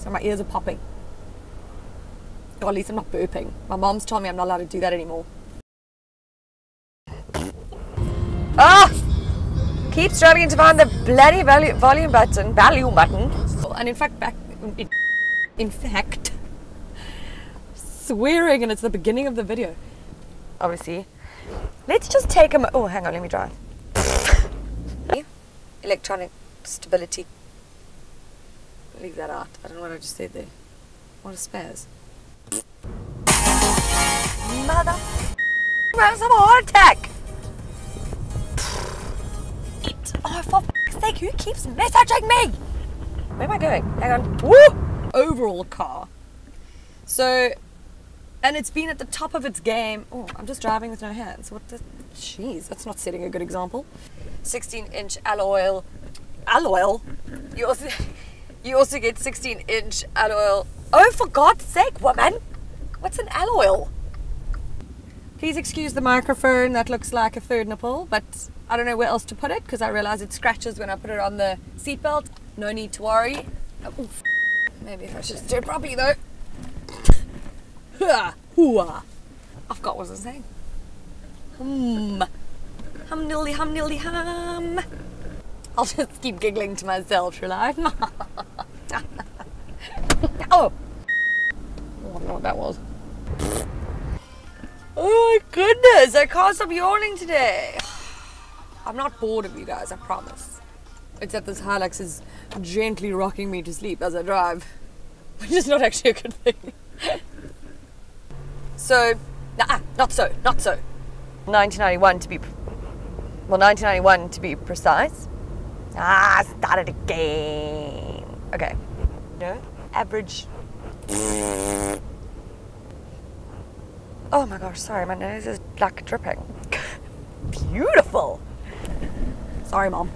So my ears are popping. Or at least I'm not burping. My mom's told me I'm not allowed to do that anymore. Ah! Keep struggling to find the bloody value, volume button, volume button. And in fact, back in, in fact, swearing, and it's the beginning of the video. Obviously, let's just take a. Oh, hang on, let me drive. Electronic stability. Leave that out. I don't know what I just said there. What a spares. Mother. I'm some heart attack. Oh, for sake, who keeps messaging me? Where am I going? Hang on. Woo! Overall car. So, and it's been at the top of its game. Oh, I'm just driving with no hands. What the? Jeez, that's not setting a good example. 16 inch alloy. Alloy? You also, you also get 16 inch alloy. Oh, for God's sake, woman! What's an alloy? Please excuse the microphone. That looks like a third nipple, but I don't know where else to put it because I realize it scratches when I put it on the seatbelt. No need to worry. Oh. Maybe if I should do it properly though. I forgot what I was saying. Hum. Hum nilly hum nilly hum. I'll just keep giggling to myself, shall I? oh. I don't know what that was. Oh my goodness, I can't stop yawning today. I'm not bored of you guys, I promise. Except this Hilux is gently rocking me to sleep as I drive, which is not actually a good thing. so, nah, not so, not so. 1991 to be, well, 1991 to be precise. Ah, started again. Okay. No, average. Oh my gosh, sorry, my nose is like dripping. Beautiful. Sorry, mom.